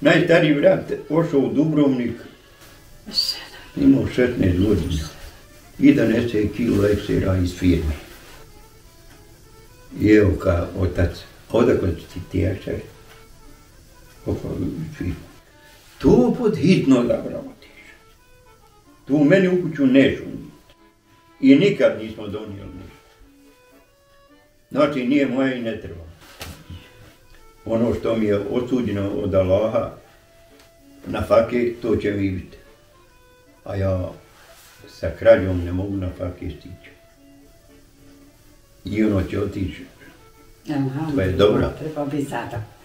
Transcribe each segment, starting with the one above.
Najstariji brat ošao u Dubrovnik, imao 16 godina i danese kilo eksera iz firme. I evo ka otac, odakle će ti ti ekser? To pod hitno da vratiš. Tu meni u kuću ne. I nikad nismo donijeli ništa. Znači, nije moja i ne treba. Ono što mi je osuđeno od Allaha na fake, to će mi biti. A ja sa kraljom ne mogu na fake stići. I ono će otići. To je dobro. Treba biti zadovoljan.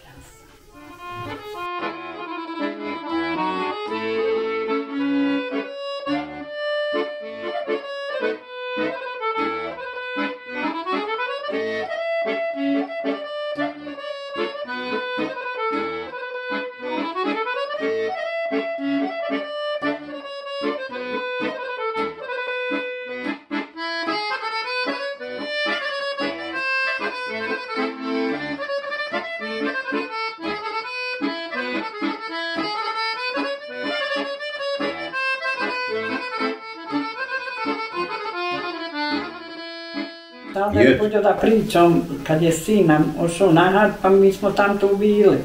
Jest. pođo da pričam, kad je sin nam ošao na had, pa mi smo tam tu bili.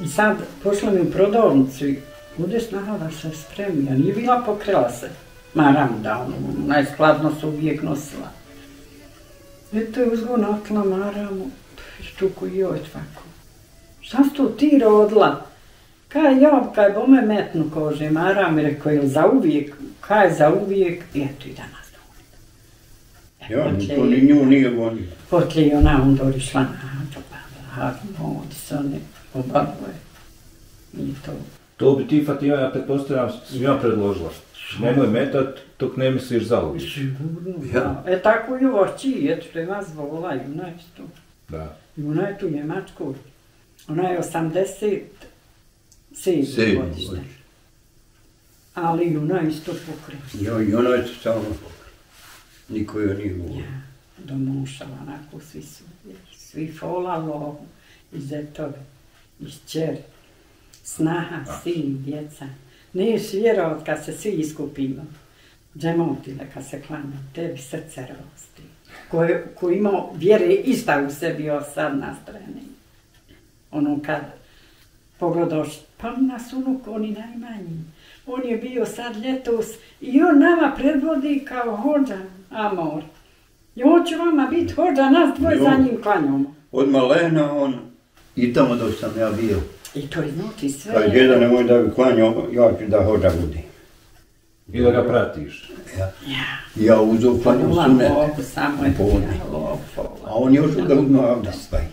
I sad pošla mi u prodavnicu i budeš had da se spremi, a nije bila pokrela se. Maram da ono, najskladno se uvijek nosila. Eto je uzgo natla maramu, štuku i joj tako. Šta si to ti rodila? Kaj ja, kaj bome metnu kože, maram, i rekao, je za uvijek? Kaj za uvijek? I eto i danas. Ja, niko ni nju nije gonio. Potlije ona onda išla na hađu, pa ovdje se one obavuje. I to. To bi ti, Fatima, ja pretpostavljam, svima predložila. Nemoj metat, dok ne misliš za uvijek. Sigurno, Ja. ja. E tako i ovo či, eto što je vas vola, i ona je tu. Da. I ona je tu Njemačku. Ona je 87 Sedmi godište. godište. Ali i ona je isto pokreća. Ja, i ona je se samo. Niko joj nije govorio. Ja, do muša, onako, svi su, svi fola lovu, i zetove, i šćeri, snaha, sin, djeca. Niješ vjerovat kad se svi iskupimo. Džemotile kad se klanja, tebi srce rosti. Ko, je, ko imao vjere ista u sebi o sad na strani. Ono kad pogledaš, pa nas unuk, oni najmanji. On je bio sad ljetos i on nama predvodi kao hođa, amor. I on će vama biti hođa, nas dvoje Jo. za njim klanjamo. Od malena on, i tamo dok sam ja bio, I to iznuti sve. kad djeda nemoj da bi klanjao, ja ću da hođa budi. I da ga pratiš. Ja, Ja, ja uzao klanjao Ula sunet, Bogu, samo je a on još da uzme avdas pa je.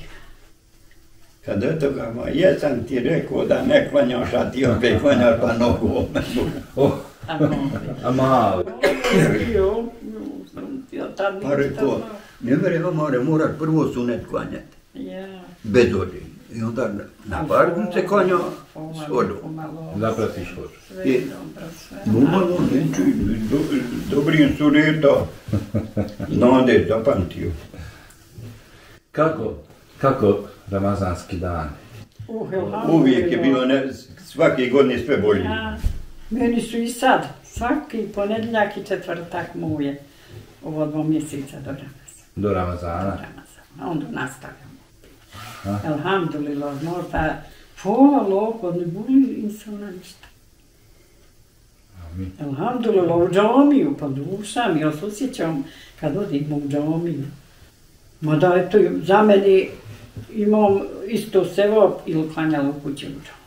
Kad je toga, ma jesam ti rekao da ne klanjaš, a ti opet klanjaš pa nogu omenu. Oh, A moli. Tad Pa rekao, ne mere more, moraš prvo sunet klanjati, Ja. bez ode. I onda na parku se klanjao s vodom. Da pratiš hoću. Sve I- dobro, sve. Normalno, neću, do, dobrim su reda. Znade, zapamtio. Kako, kako ramazanski dan? Uh. Uvijek je bilo, ne, svake godine sve bolje. Ja, meni su i sad, svaki ponedjeljak i četvrtak mu je ovo dva mjeseca do Ramazana. Do Do Ramazana. Ramazana. Onda nastavljamo. Ha? Elhamdulillah, možda pola loko, ne boli insana ništa. Amin. Elhamdulillah, u džomiju, pa dušam, ja se osjećam kad odim u džomiju. Mada eto, za mene imam isto sevo ili klanjala u kući u džomiju.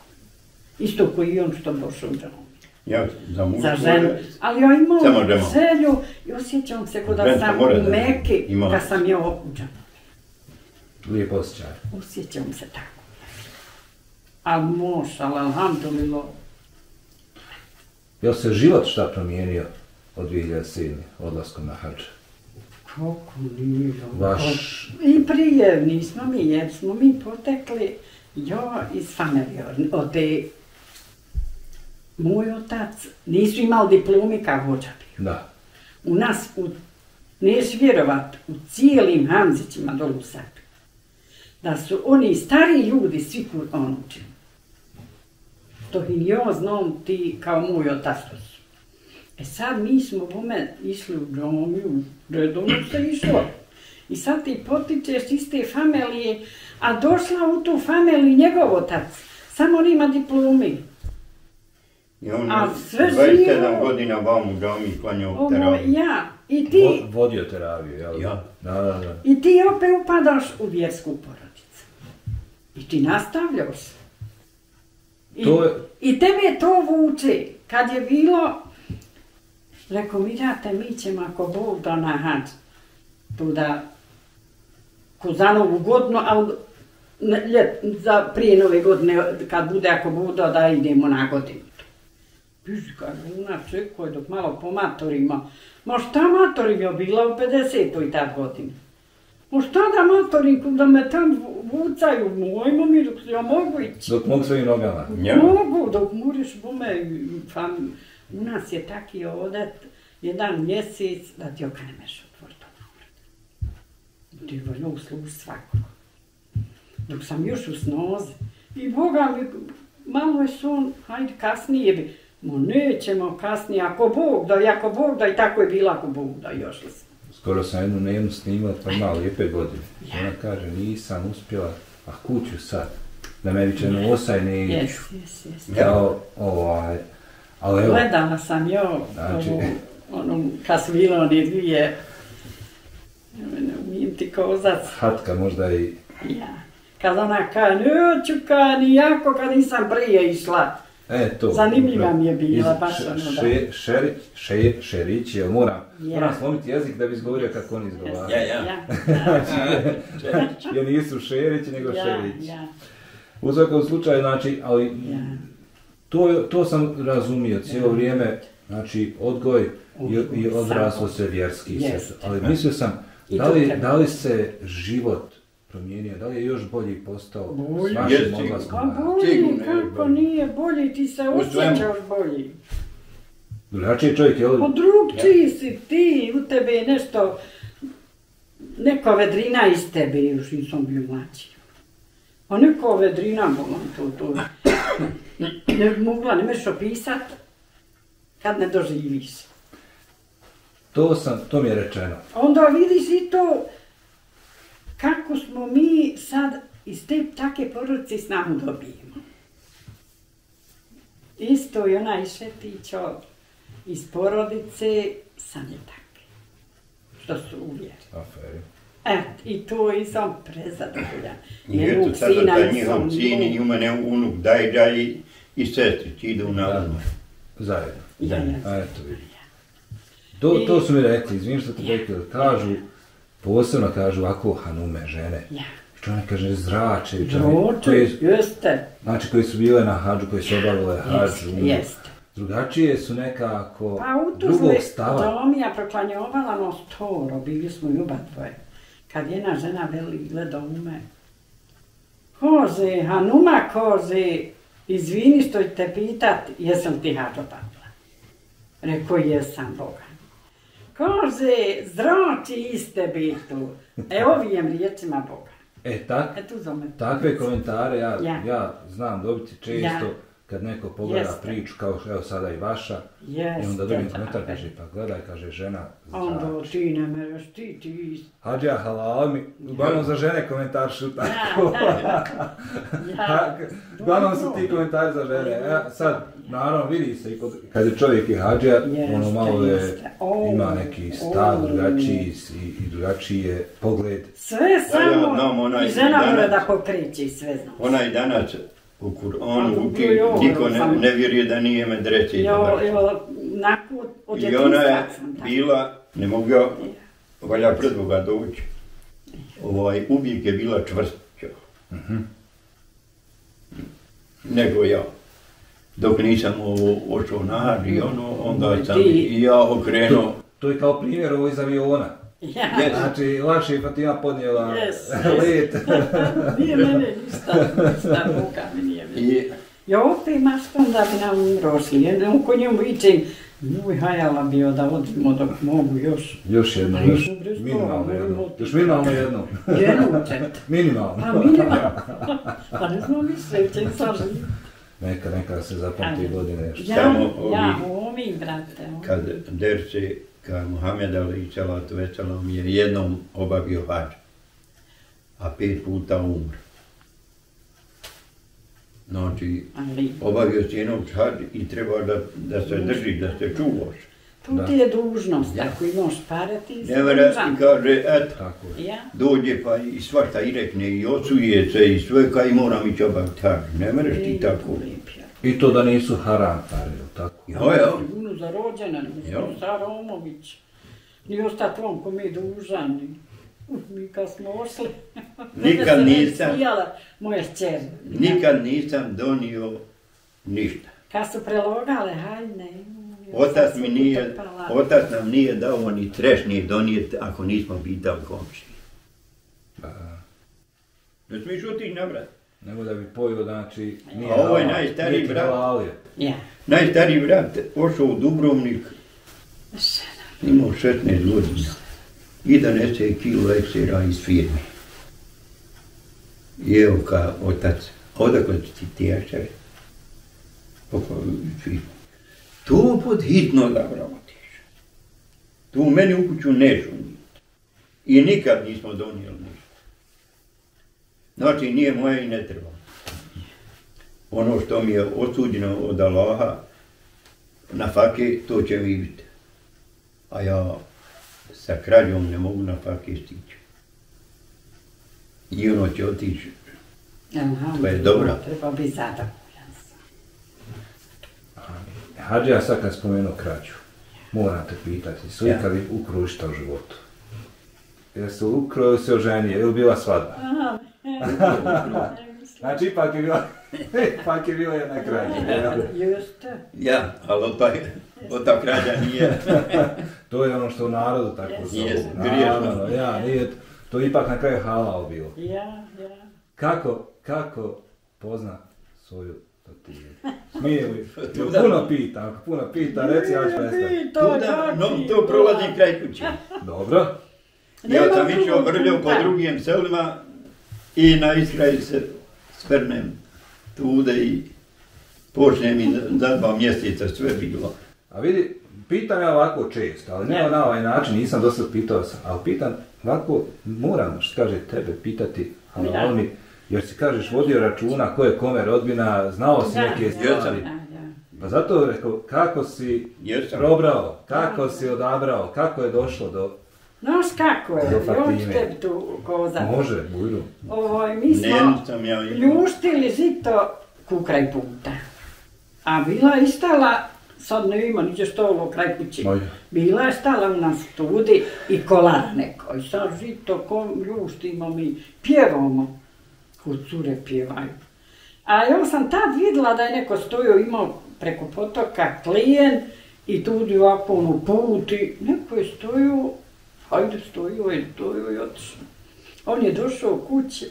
Isto koji on što došao u džomiju. Ja za mužu. Za ženu. Ali ja imam Samo želju i osjećam se kod da sam u da Mekke, ima. kad sam u džomiju. Lijep osjećaj. Osjećam se tako. A mošala, alhamdulillah. Jel se život šta promijenio od 2007. odlaskom na hađ? Kako nije Vaš- I prije nismo mi, jer smo mi potekli, ja iz familije, od te, moj otac, nisu imali diplomi kao hođa bio. Da. U nas, u, neš vjerovat, u cijelim Hamzićima dolu Srbiji, da su oni stari ljudi svi Kur'an učili. što i ja znam ti kao moj otac. su. E sad mi smo bome išli u džomiju, redovno se išlo. I sad ti potičeš iz te familije, a došla u tu familiju njegov otac. Samo on ima diplomi. I on A sve 27 živo- godina vam u džami klanjao Ovo, teraviju. ja. I ti, Vo- Vodio teraviju, jel? Ja. Da, da, da. I ti opet upadaš u vjersku porodicu. I ti nastavljaš. I, To je- I tebe to vuče. Kad je bilo, rekao, mirate, mi ćemo ako Bog da na hađ, tu da, ko za novu godinu, ali ne, ljet, za prije nove godine, kad bude ako Bog da, da idemo na godinu. Piši, kaže, ona čekaj dok malo po matorima. Ma šta matorim je bila u 50. tad godini? Ma šta da matorim, da me tam vu- vucaju, mojmo mi dok ja mogu ići. Dok mogu svojim nogama. Ja. Mogu, dok muriš bume, fam, u nas je taki odet, jedan mjesec, da ti okreneš otvoriti ono Ti vrlo usluž svakog. Dok sam još u snozi. I Boga mi, malo je sun, hajde kasnije bi. No nećemo kasnije, ako Bog da, i ako Bog da, i tako je bilo ako Bog da, još li sam. Skoro sam jednu nenu snimao, pa ima lijepe godine. Ona kaže, nisam uspjela, a kuću sad, da me više ne osaj ne iću. Jes, jes, jes. Kao, ovaj, ali evo, Gledala sam jo, Znači- ovu, onu, kad su bile one dvije, ne umijem ti kozac, hatka možda i, ja. Kad ona kaže, neću ka, nijako kad nisam prije išla. E, to. Zanimljiva mi je bila, Iz- baš ono, da. še- šerić, še, šerić, jel moram, Ja. moram slomiti jezik da bi izgovorio kako on izgovara. Ja, ja. ja, Jer nisu šerić, nego ja, šerić. ja, U svakom slučaju, znači, ali ja. to, to sam razumio cijelo vrijeme, znači odgoj i, i odraslo se vjerski. Ali mislio sam, da li, da li se život promijenio, da li je još bolji postao Bolji. s vašim odlaskom? Pa bolji, je kako bolji. nije bolji, ti se osjećaš bolji. Drugačiji čovjek, jel? Pa drugčiji si ti, u tebe je nešto, neka vedrina iz tebe, još nisam bio mlađi. A neka vedrina, bolam to, to. Ne bi mogla, ne možeš opisat kad ne doživiš. To sam, to mi je rečeno. Onda vidiš i to kako smo mi sad iz te take porodice snagu dobijemo. Isto i ona Išetićo iz porodice sam je take. Što su uvjeri. Aferi. E, i to i sam prezadovoljan. I eto sada taj njihov sin i u mene unuk Dajđa i, i sestrić idu na Da. odmor. Zajedno. Ja, ja. A eto vidi. To, to su mi rekli, izvim što ti rekli, kažu, posebno kažu ovako hanume, žene. Ja. Čovjek kaže zrače, koji, jeste. znači koji su bile na hađu, koji su obavile hađu. Jeste, jeste. Drugačije su nekako Pa u drugog stava. Domija proklanjovala no storo, bili smo i oba dvoje. Kad jedna žena veli gleda u me, Koze, Hanuma koze, izvini što ću te pitat, jesam ti hađo tatla? Rekao, jesam Boga. Koze, zrači iste bitu. E ovijem riječima Boga. E, tak, E tu takve komentare ja, Ja. ja znam dobiti često Ja. Kad neko pogleda Jeste. priču kao evo sada i vaša Jeste, i onda dobijem komentar kaže pa gledaj kaže žena Onda zrači. ti ne mereš, ti, ti. Hađa halal mi, uglavnom za žene komentar šu tako. Ja, da. Ha, Uglavnom su ti komentari za žene. Ja, sad, naravno, vidi se i kod, kad je čovjek i hađa, Jeste, ono malo je, jeste. O, ima neki stav o. drugačiji i, i drugačiji je pogled. Sve ja samo, znam onaj i žena mora da pokreće sve znam. Onaj danas u Kur'anu niko ne, ne vjeruje da nije nakon, od I ona je bila, ne mogu ja, valja pred Boga doći, ovaj, uvijek je bila čvršća. Nego ja. Dok nisam ovo ošao na i ono, onda sam i ja okrenuo. To je kao primjer ovo iz aviona. Ja, Jes. Znači, lakše je Fatima podnijela Yes, let. nije mene ništa, ništa, Boga mi nije mene. I Ja opet maštam da bi nam rošli, jer oko njom vičem, Nuj, hajala bio da odimo dok mogu još. Još jedno, još minimalno jedno. Još minimalno jedno. Jednu čet. Minimalno. Pa minimalno. Pa ne znam više, će sam živ. Neka, neka se zapamti godine. Ja, ja, ovi- ovi, brate. ovi. kad derce, kad Muhammed Ali Salatu Veselam je jednom obavio hađ, a pet puta umro. Znači, obavio si jednom hađ i treba da, da se drži, da se čuvaš. tu Da. ti je dužnost, Ja. ako imaš pare, ti si Ne vera dužan. i kaže, eto, Tako je. Ja, dođe pa i svašta i rekne i osuje se i sve kaj moram ići obaviti hađ. Ne mereš ti tako. lijep je. I to da nisu haram pare, jel tako? Jo, jo. Sigurno za rođena, Jo. za Romović, ni ostat on ko mi dužan. Ni. Uh, Mi kad smo ošli, Nikad nisam. smijala moja šćer. Nikad nisam donio ništa. Kad su prelogale, hajne. Otac mi nije, otac nam nije dao ni trešnje donijeti ako nismo pitali komšije. Da. Smiješ otići na brat. Nego da bi pojio, znači, nije A ovo je najstariji brat. Ja. Najstariji brat ošao u Dubrovnik, imao 16 godina. I da nese kilo eksera iz firme. I evo ka otac, odakle ti iz firme. Tu pod hitno da vratiš. Tu meni u kuću ne šumi. I nikad nismo donijeli ništa. Znači nije moje i ne treba. Ono što mi je osuđeno od Allaha na fake, to će mi biti. A ja sa kraljom ne mogu na fake stići. I ono će otići. To je dobro. Treba biti zadovoljan. Hadžija sad kad spomenuo krađu, moram te pitati, su Ja. ikad ukrao šta u životu? Jesu ukrao ili se oženio, ili bila svadba? Znači, ipak je bila, ipak je bila jedna krađa. Jeste. Ja, ali od, ta, od ta kralja nije. To je ono što u narodu tako zovu. Jest, Naravno, griješno. Ja, nije, to je ipak na kraju halal bilo. Ja, ja. Kako, kako pozna svoju tativu? Smije li? Puno pita, ako puno pita, reci ja ću prestati. Tu da, no, to prolazi kraj kuće. Dobro? Ja sam išao vrljao po drugim selima i na iskraju se svrnem tude i počne mi za- dva mjeseca sve bilo. A vidi, pitam ja ovako često, ali ne na ovaj način, nisam dosta pitao sam, ali pitam ovako, moram, što kaže, tebe pitati, ali Da. mi, jer si kažeš vodio računa ko je kome rodbina, znao si Da, neke stvari. da, da. Pa zato rekao, kako si Jesam. probrao, kako si odabrao, kako je došlo do... Znaš kako je, još tebi tu koza. Može, bujru. Ovoj, mi smo ja ljuštili žito ku kraj puta. A bila je stala, sad ne ima niđe štolo kraj. Moj. Bila je stala u nas studi i kolara neko. I sad žito ko ljuštimo mi, pjevamo. Kud cure pjevaju. A ja sam tad vidjela da je neko stojio, imao preko potoka klijen i tudi ovako ono put i neko je stojio, hajde stojio je, stojio i otišao. On je došao u kući,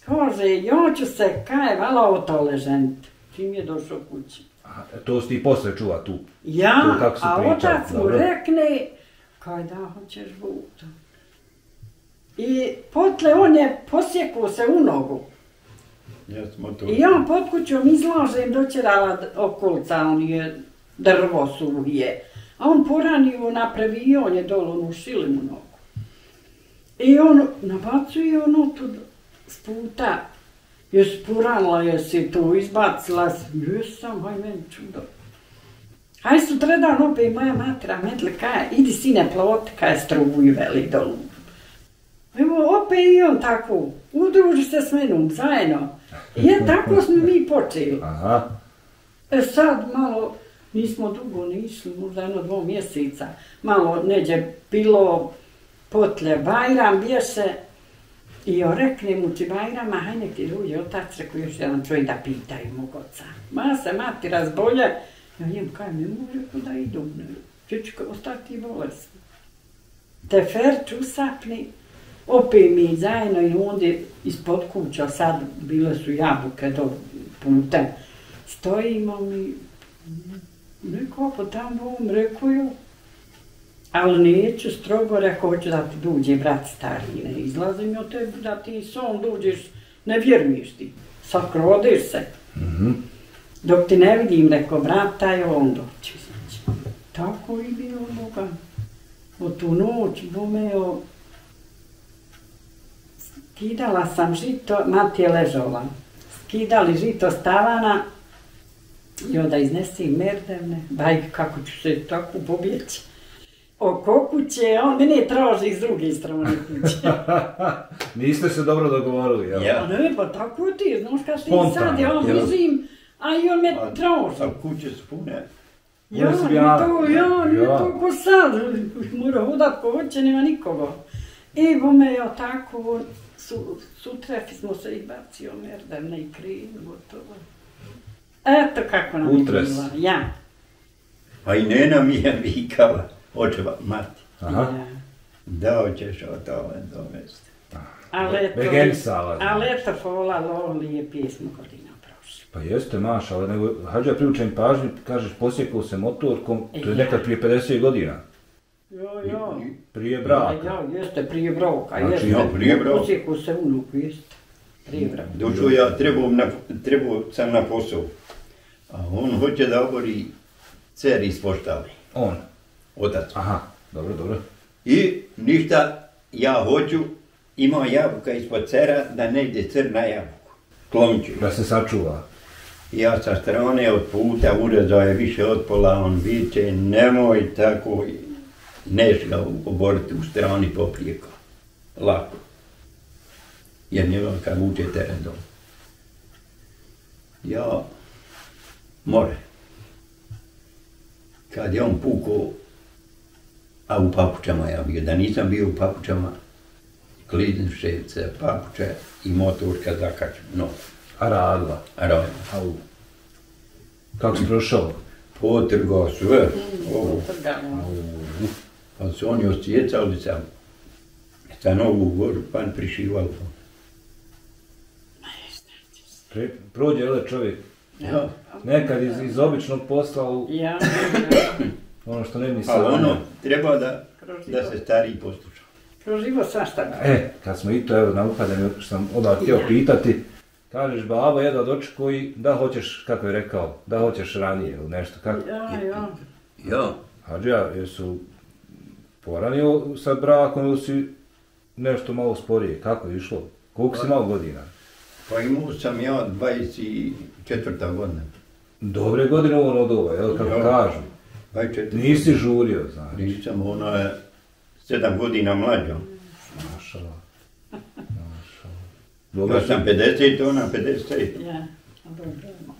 kaže, ja ću se, kaj, vala o to ležent. Čim je došao kući. A, to si ti posle čuva tu. Ja, To kako a pričali, otac mu dobro. rekne, kaj da hoćeš buta. I potle on je posjekao se u nogu. Ja. I ja pod kućom izlažem doćerala d- okolica, on je drvo suhije. A on poranio, napravio, on je dolo onu šilinu nogu. I on nabacuje ono tu s puta. Jes poranila, jesi tu izbacila? sam, Jesam, haj meni čudo. Aj sutradan opet moja matra medle kaje, idi sine plot, kaje struju veli dolu. Evo, opet i on tako, udruži se s menom, zajedno. I je tako smo mi počeli. Aha, E sad malo, nismo dugo nišli, možda jedno dvo mjeseca, malo neđe pilo potle Bajram bješe i ja rekne mu ti Bajrama, haj nek ti dođe otac, rekao još jedan čovjek da pitaju mog oca. Ma se mati razbolje, ja njem kaj mi mu rekao da idu, ne, čečka ostati bolesni. Teferč čusapni, opet mi zajedno i ondje ispod kuća, sad bile su jabuke do putem, stojimo mi, nekako tamo um, rekao ju, ali neću strogo, rekao, hoću da ti dođe brat stariji, ne izlazim od tebe, da ti s on dođeš, ne vjeruješ ti, sakrodeš se. mhm. Dok ti ne vidim neko brata, je on doći. Znači. Tako i bio Boga. U tu noć bumeo, skidala sam žito, mati je ležala. Skidali žito s tavana i onda iznesi merdevne. Baj, kako ću se tako pobjeći. Oko kuće, on mene traži iz druge strane kuće. Niste se dobro dogovorili, jel? Ja. A ne, pa tako ti, znaš kad ti sad, ja mislim, a i on me A- traži. A kuće su pune. Ja, nije bijala. to, ja, Ja. to ko sad, mora hodat po hoće, nema nikoga. I bome ja tako, su, sutra smo se i bacio merdevne i kriv, gotovo. Eto kako nam je Utres. bila, ja. A i nena mi je vikala, očeva, mati, Aha. ja. da hoćeš o tome dovesti. Ali eto, Vegenisala, znači. ali eto, hvala Lolo, je pjesmu godina prošla. Pa jeste, Maša, ali nego, hađa priučen pažnju, kažeš, posjekao se motorkom, to je Ja. nekad prije 50 godina, Jo, jo. prije braka. Ja, jeste, prije broka, Znači, jeste. ja, prije broka. Posjeku se unuku, jeste. Prije broka. Došao ja, trebao, na, trebao sam na posao. A on hoće da obori cer iz poštali, On. otac. Aha, dobro, dobro. I ništa, ja hoću, imao jabuka ispod cera, da ne ide cer na jabuku. Klomću. Da se sačuva. Ja sa strane od puta urezao je više od pola, on viče, nemoj tako, neš ga oboriti u strani poprijeko. Lako. Jer njega kad vuče teren dom. Ja, more. Kad je on pukao, a u papučama ja bio, da nisam bio u papučama, klizim ševce, papuče i motorka zakačem, no, A radila. a ravno. Au. Kako si prošao? Potrgao sve, ovo, Potrgano. pa su oni osjecali sa, sa nogu goru, pa prišivali. Pre, prođe ovaj čovjek Ja, nekad iz, iz običnog posla u Ja, ono što ne mi pa ono, treba da, da se stariji posluša. Kroz život svašta da. E, kad smo i to, evo, naupadem, što sam odmah htio Ja. pitati, kažeš, babo, jedan od oči koji, da hoćeš, kako je rekao, da hoćeš ranije ili nešto, kako? Ja, ja. Ja, Hadžija, jesu poranio sa brakom ili si nešto malo sporije, kako je išlo? Koliko si imao godina? Pa imao sam ja 24. godina. Dobre godine ovo od ova, jel, kako Ja. kažu. 24. Nisi žurio, znači. Nisam, ona je sedam godina mlađa. Mašala. Mašala. Ja Dobro sam 50, ona 50. Ja. Dobro.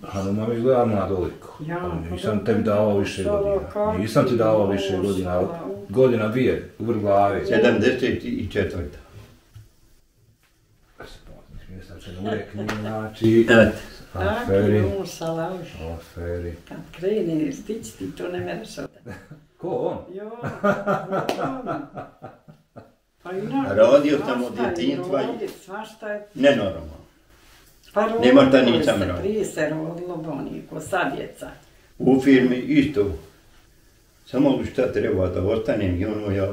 Hanuma mi izgleda mladoliko. Ja, Ali pa nisam dobro. tebi davao više godina. Nisam ti davao više godina. ali. Godina dvije, u vrglavi. 74. Uvijek nije, znači... Aferi. Tako, musala už. Aferi. Kad krene stići ti to ne mereš ovdje. Ko on? Jo, pa od svašta je djetinjstva i- Svašta je Nenormalno. Pa Nema šta rodilo nisam se, radio. Prije se rodilo boni, ko sad djeca. U firmi isto. Samo šta treba da ostanem i ono ja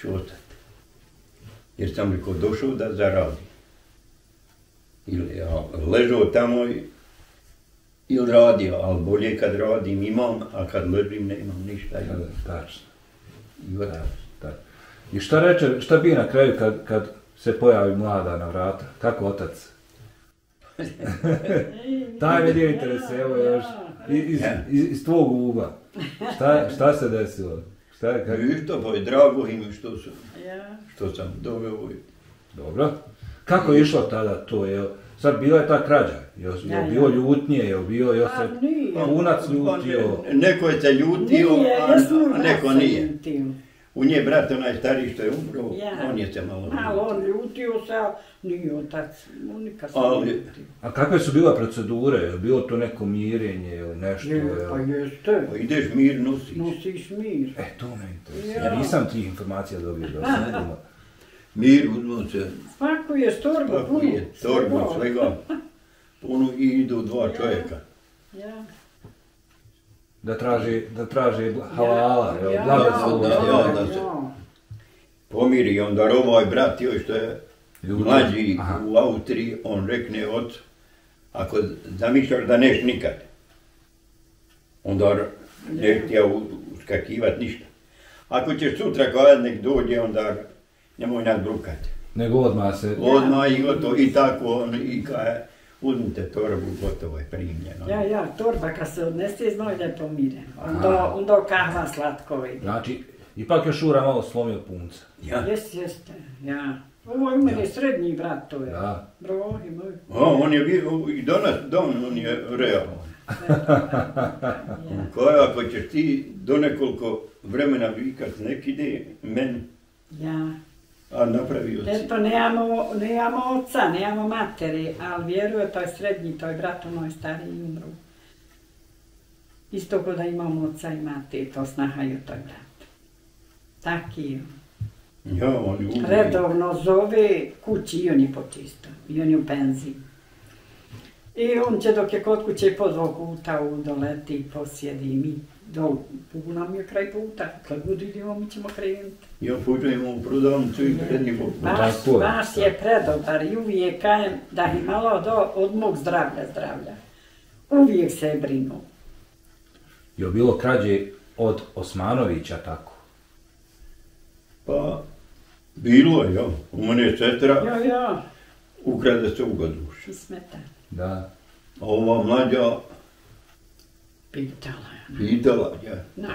ću ostati. Jer sam rekao došao da zaradim. Ili ja ležao tamo i ili radio, ali bolje kad radim imam, a kad ležim nemam ništa. I, Tačno. i od-. I šta reče, šta bi na kraju kad, kad se pojavi mlada na vrata? Kako otac? Taj me dio interese, evo još, iz, iz, iz tvog ugla. Šta, šta se desilo? Šta je, kako? I što, pa je drago im što, su, Ja, što sam doveo. i- Dobro. Kako je išlo tada to? Je, sad bila je ta krađa. Je, je Ja, ja. bilo ljutnje, je bilo je A se punac ljutio. Pa ne- Neko je se ljutio, Nije, a, a neko nije. ljutio. U nje brat onaj stariji što je umro, Ja. on je se malo Malo on ljutio se, nije otac, on nikad se Ali- ljutio. A kakve su bile procedure? Je bilo to neko mirenje ili nešto? Je, je- pa jeste, Pa ideš mir nosiš. nosiš mir. E, to me interesuje. Ja. Ja nisam tih informacija dobio do sada. Mir uzmo se, Svako je puno. je, torbu svega. Puno i idu dva čovjeka. Ja. Da traži, da traži halala, Ja, ja, da, da, da se- ja. Pomiri onda ovaj brat joj što je Ljudi. mlađi Aha. u Austriji, on rekne od ako zamišljaš da neš nikad, onda ne u- uskakivat ništa. Ako ćeš sutra kazat nek dođe, onda nemoj nas brukati. Nego odmah se... Odmah i gotovo, i tako, on, i kaj, uzmite torbu, gotovo je primljeno. Ja, ja, torba kad se odnese znoj da je pomiren. Onda, onda kahva slatko ide. Znači, ipak je Šura malo slomio punca. Ja. Jes, jeste, ja. Ovo je u mene srednji brat, to je. Da. Brohi moj. O, on je bio, i danas, dan, on je realno. Ja. Koja, ako ćeš ti do nekoliko vremena vikat, nek ide meni, ja. A napravio si. Eto, nemamo, nemamo oca, nemamo materi, ali vjeruje, to je srednji, to je brat, ono je stariji umru. Isto ko da imamo oca i mati, to snahaju to je brat. Taki je. Ja, on je uvijek. Redovno zove kući i on je počisto, i on je u penziji. I on će dok je kod kuće po dva puta u doleti, posjedi mi dol, nam je kraj puta, kad budu idemo mi ćemo krenuti. Ja putujem u prodavnicu i bok. Baš, Tako je. je predobar i uvijek kajem da i malo do, od mog zdravlja zdravlja. Uvijek se brinu. Je bilo krađe od Osmanovića tako? Pa, bilo je, ja. U mene je sestra Jo, jo, ukrade se u dušu. i smeta. Da. A ova mlađa Pitala je. pitala, ja, Na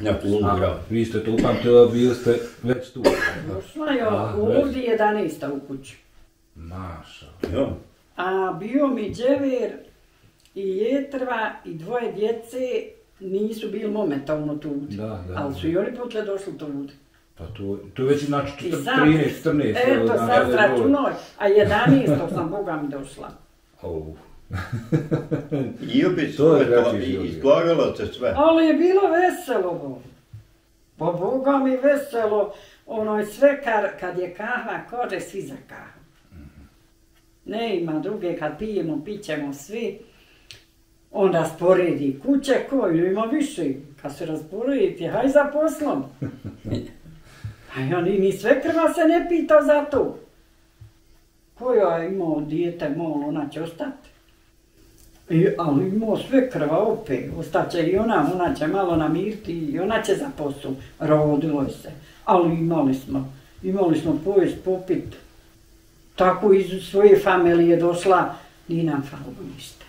na punu A, grad. vi ste to upamtili, bili ste već tu. Došla je ovdje 11. u kuću. Maša. Ja, A bio mi džever i jetrva i dvoje djece nisu bili momentalno tu. Da, da, Ali su i oni potle došli tu. Pa to, to je već znači I četir- sad, 13, 14. eto sad da, računoj, a 11. sam Boga mi došla. Au. i opet To je sve to, kraći život. i isklagalo se sve. Ali je bilo veselo, bo. Pa Boga mi veselo, ono je sve kar, kad je kahva, kože svi za kahvu. Ne ima druge, kad pijemo, pićemo svi. On rasporedi kuće koju ima više. Kad se rasporedi, haj za poslom. A ja ni, ni sve krva se ne pita za to. Koja je imao dijete, mol, ona će ostati. I, ali imao sve krva opet, ostaće i ona, ona će malo namiriti i ona će za posao. Rodilo je se. Ali imali smo, imali smo pojest, popit. Tako iz svoje familije došla, ni nam falilo ništa.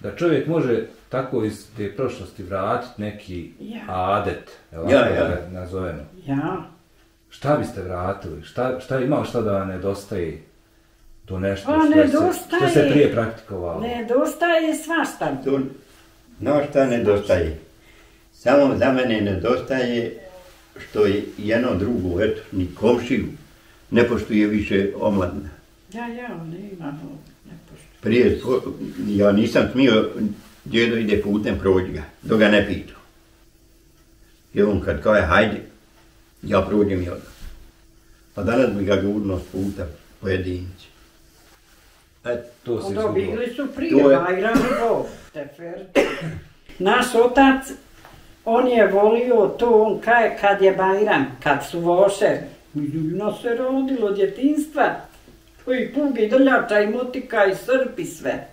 Da čovjek može tako iz te prošlosti vratiti neki Ja. adet, jel, Ja, ja. nazovemo. Ja, Šta biste vratili? Šta, šta ima šta da vam nedostaje? To nešto Pa, što, se, što nedostaje. se prije praktikovalo. nedostaje svašta. To, znaš šta nedostaje? Samo za mene nedostaje što je jedno drugo, eto, ni komšiju, ne poštuje više omladna. Ja, ja, ne pošto. Prije, ja nisam smio, djedo ide putem, prođi ga, dok ga ne pitu. I on kad kaže, hajde, ja prođem i odmah. Pa danas bi ga gurno s puta, pojedinci. Eto, To se Onda izgubilo. bili su prije, je- Bajram i Bog, tefer. Naš otac, on je volio to, on kaje kad je Bajram, kad su vošer. Nas se rodilo od djetinstva. To i pluge, i drljača, i motika, i srp, i sve.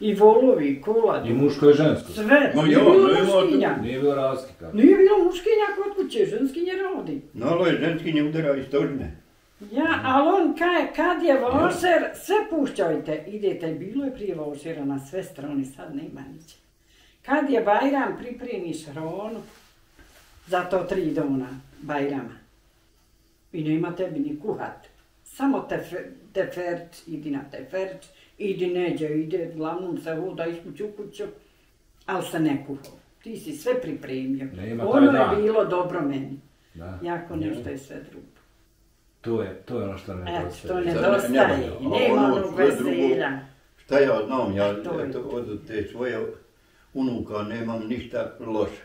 I volovi, i kolad. I muško i žensko. Sve, Ma nije jo, bilo muškinja. Nije bilo kako. Nije bilo muškinja kod kuće, ženskinje rodi. Nalo je ženskinje udara iz tožne. Ja, ali on kaje, kad je vošer, sve pušćajte, idete, bilo je prije vošera na sve strane, sad nema niće. Kad je Bajram, pripremiš hronu, za to tri dona Bajrama. I nema tebi ni kuhat. Samo tefe, teferč, idi na teferč, idi neđe, ide, glavnom se voda iz kuću kuću, ali se ne kuhao. Ti si sve pripremio. Nema ono je bilo dobro meni. Da. Jako nešto je sve drugo. To je, to je ono što Eto, nedostaje. to ne- nedostaje. ne- ne- Nema ono onog veselja. Šta ja znam, ja To eto, to. od te svoje unuka nemam ništa loše.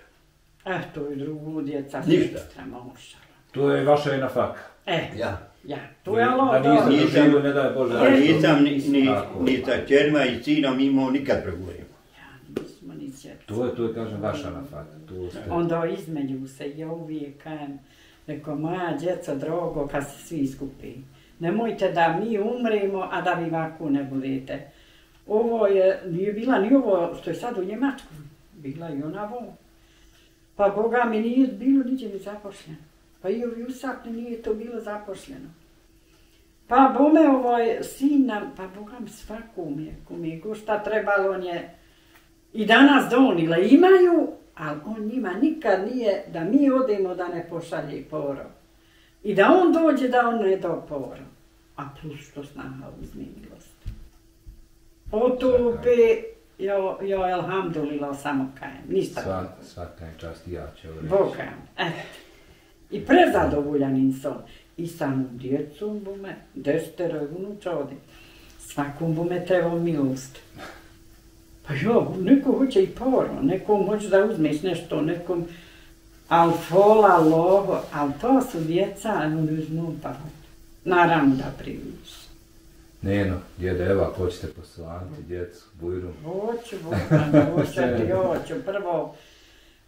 Eh, to je drugo djeca. Ništa. Sestra, mošala. To je vaša jedna faka. E, Ja. ja, to je ono... Da Nisam- doživjeli, ne daj Bože. A nešto. nisam ni, ni, ni sa čerma i sinom imao nikad problema. Ja, nismo ni djeca. To je, to je, kažem, vaša na faka. To ste... Onda između se, ja uvijek kajem, reko, moja djeca, drogo, kad se svi skupi. Nemojte da mi umremo, a da vi ovako ne budete. Ovo je, nije bila ni ovo što je sad u Njemačkoj. bila i ona ovo. Pa Boga mi nije bilo niđe ni zapošljeno. Pa i ovi usakni nije to bilo zapošljeno. Pa bome ovaj sin nam, pa Boga mi svakom je, kom je go šta trebalo, on je i danas donila. imaju, ali on njima nikad nije da mi odemo da ne pošalje poro. I da on dođe da on ne do poro. A plus što snaha uzmi milost. Otupe, jo, jo, elhamdulillah, samo kajem, ništa. Sva, svaka je čast i ja ću ovo reći. Boga, eto. I prezadovoljanim sam. I samom djecom bume, desetero je unučodi. Svakom bume treba milost. Pa jo, neko hoće i poro, nekom hoće da uzmeš nešto, nekom... Al fola, loho, al to su djeca, a oni uzmu pa Naravno da priviš. Neno, djede Eva, ako hoćete poslaniti djecu, bujru. Hoću, hoću, hoću. Prvo,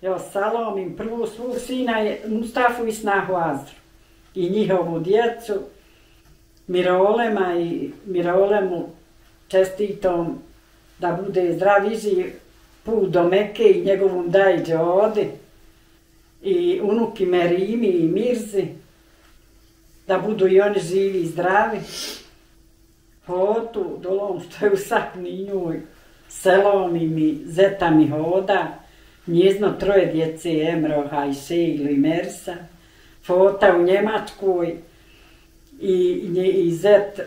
jo, salomim prvo svog sina je Mustafu i snahu Azru. I njihovu djecu, Mirolema i Mirolemu čestitom da bude zdrav iži put do Meke i njegovom dajđe ode. I unuki Merimi i Mirzi, da budu i oni živi i zdravi. Hotu, dolom što je u sakni njoj, selom i mi, zeta mi hoda, njezno troje djece, Emroha i Šeil i Mersa, fota u Njemačkoj i, i, i zet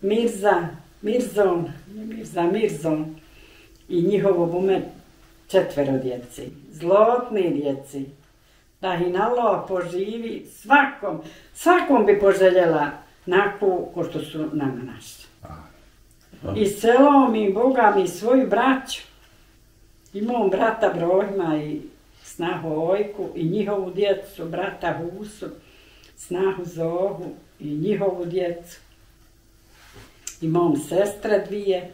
Mirza, Mirzon, Mirza, Mirzon i njihovo bume četvero djeci, zlotni djeci, da ih Allah poživi svakom, svakom bi poželjela nakon ko što su nama naši. I selom i Boga mi svoju braću, imam brata Brohima i snahu Ojku i njihovu djecu, brata Husu, snahu Zohu i njihovu djecu. Imam sestre dvije,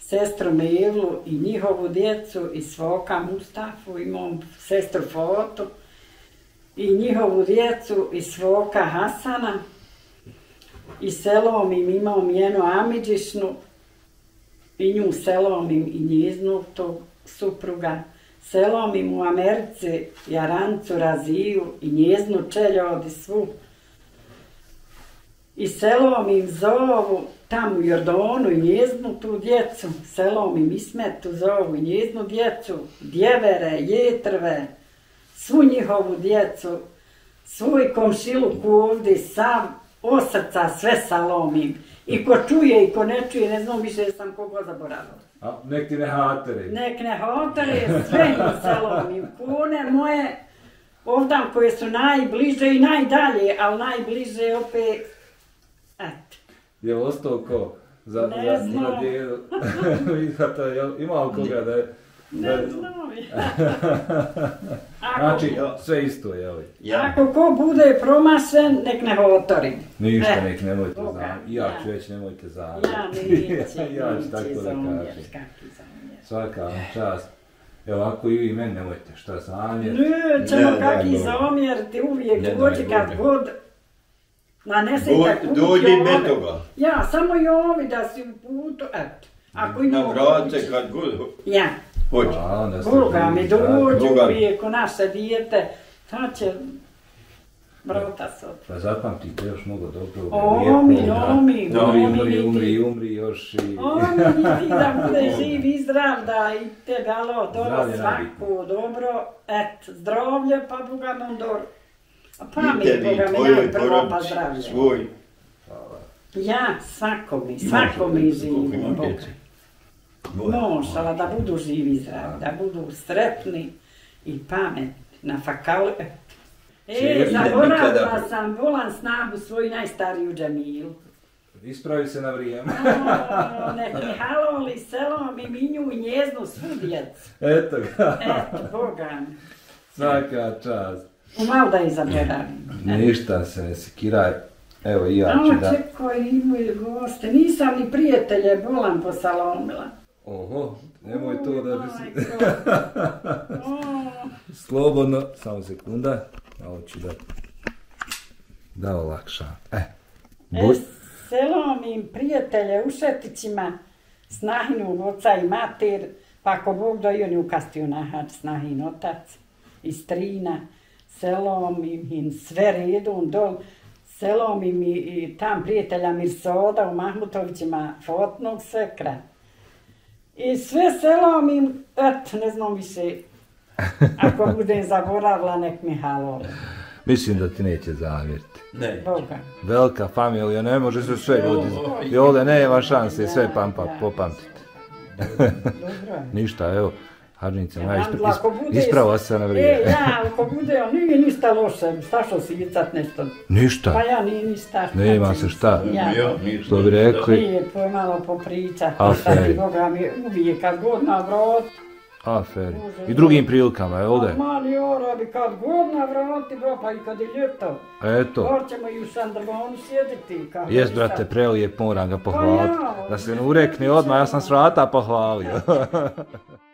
sestru Milu i njihovu djecu i svoka Mustafu, imam sestru Fotu i njihovu djecu i svoka Hasana i selom im imam njenu Amidžišnu i nju selom im i njiznu tog supruga. Selom im u Americi Jarancu Raziju i njeznu čeljodi svu. I selom im zovu tam u Jordonu i njeznu tu djecu. Selom im Ismetu zovu i njeznu djecu. Djevere, jetrve, svu njihovu djecu, svoj komšiluk ovdje, sav osrca, sve salomim. I ko čuje i ko ne čuje, ne znam više sam kogo zaboravila. A, nek ti ne hateri. Nek ne hateri, sve im salomim. Kune moje, ovdje koje su najbliže i najdalje, ali najbliže opet, eto. Je li ostao ko? Za, Ne za, znam. za djedu. Vidite, jel- ima li koga da je... da Ne je- znam. Ako, Znači, sve isto, jel? Ja, ako ko bude promašen, nek ne hotori. Ništa, E, nek nemojte Boga, zamjeriti. Ja ću ja. reći nemojte Ja zamjeriti. neće, ja ću tako da kažem. Svaka vam čast. Evo, ako i vi meni nemojte šta zamjeriti. Ne, ćemo Ne, kaki ne, zamjer, ti uvijek Ne, daj kad Bože. God nanesete Dođi- put dođi Jove. bez toga. Ja, samo Jovi da si u putu, eto. Ako na imamo vrate kuće. kad god Ja, hoće. A, onda ste Boga mi da. dođu mi. uvijek ko naše dijete, ta će brota se od... Pa zapamtite još mnogo dobro. Omi, lijepo, da. omi, Da. Umri, omi, umri, niti- umri, umri još i... Omi, ti da bude živ i zdrav, da i tebe, alo, dobro, Zdravlje svako, dobro, et, zdravlje, pa Boga nam dobro. Pa mi, Boga i mi, tvojoj najprvo pa zdravlje. svoj. Ja, svako mi, svako mi Koliko živi, imam Boga. Dvoje. Možala da budu živi i zdravi, da budu sretni i pametni na fakalu. E, zaboravila sam, volan snagu svoju najstariju džamilu. Ispravi se na vrijeme. Nek mi haloli selo mi minju i njeznu svu djecu. Eto ga. Eto, Boga. Svaka čast. Umalo da ih zaboravim. Ništa se ne sekiraj. Evo i ja ću da... čekaj, imaju goste. Nisam ni prijatelje bolan posalomila. Oho, nemoj to da bi se... Slobodno, samo sekunda. Malo ću da... Da olakšam. E. E, Boj... selom im prijatelje u Šetićima, snahinu oca i mater, Pa ako Bog da i oni ukastio na hač snahin otac, i strina, selom im, im sve redom dol, selom im i, i tam prijatelja Mirsoda u Mahmutovićima fotnog sekra. I sve selom im, et, ne znam više, ako budem zaboravila, nek mi halole. Mislim da ti neće zamjeriti. Ne. Boga. Velika familija, ne može se sve ljudi. I ovdje nema šanse sve pampa, popamtiti. Dobro. Ništa, evo. Harnica, ja, bude- ispravo se na E, vrijeme. ja, ako bude, on nije ništa loše, stašo si icat nešto. Pa Ništa. ja nije ništa. Nema se šta. Ja, Ja, nisam Što bi rekli? Lijepo je malo popričat, A, šta ti fej. Boga mi uvijek kad god na vrot. Afer. I drugim prilikama, je ovdje? Mali orobi, kad god na vroti, bro, pa i kad je ljeto. Eto. Hoćemo i u Sandrvonu sjediti. Jes, brate, prelijep, moram ga pohvaliti. Pa ja, Da se ne urekne odmah, ja sam s vrata pohvalio.